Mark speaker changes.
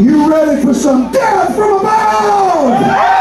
Speaker 1: You ready for some death from above?